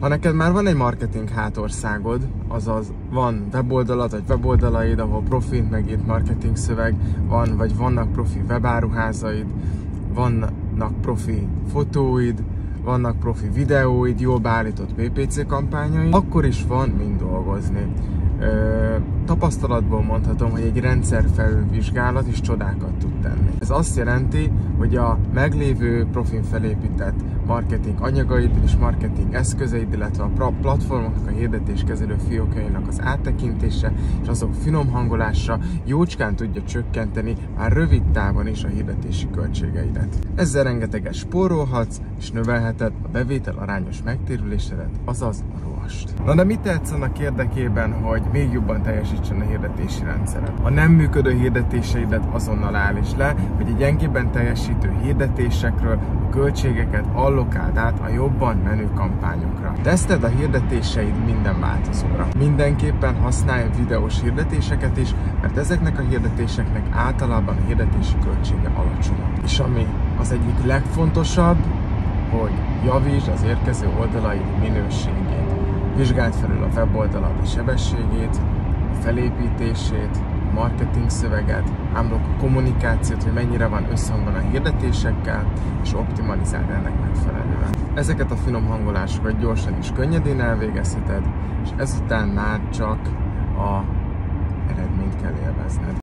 Ha neked már van egy marketing hátországod, azaz van weboldalad, vagy weboldalaid, ahol profint megírt marketing szöveg van, vagy vannak profi webáruházaid, vannak profi fotóid, vannak profi videóid, jól beállított PPC kampányaid, akkor is van mind dolgozni. Tapasztalatból mondhatom, hogy egy rendszer felülvizsgálat is csodákat tud tenni. Ez azt jelenti, hogy a meglévő profin felépített marketing anyagaid és marketing eszközeid, illetve a platformoknak a hirdetéskezelő fiókjainak az áttekintése és azok finom hangolása jócskán tudja csökkenteni már rövid távon is a hirdetési költségeidet. Ezzel rengeteget spórolhatsz és növelheted a bevétel arányos megtérülésedet, azaz a rohast. Na de mit tetsz annak érdekében, hogy még jobban teljesítsen a hirdetési rendszered? A nem működő hirdetéseidet azonnal állíts le, hogy egy gyengébben teljesítő hirdetésekről a költségeket allokáld át a jobban menő kampányokra. Teszted a hirdetéseid minden változóra. Mindenképpen használj videós hirdetéseket is, mert ezeknek a hirdetéseknek általában a hirdetési költsége alacsonyabb. És ami az egyik legfontosabb, hogy javítsd az érkező oldalaid minőségét. Vizsgáld felül a weboldalad sebességét, a felépítését, a marketing szöveget, ámblok a kommunikációt, hogy mennyire van összhangban a hirdetésekkel, és optimalizáld ennek megfelelően. Ezeket a finom hangolásokat gyorsan és könnyedén elvégezheted, és ezután már csak a eredményt kell élvezned.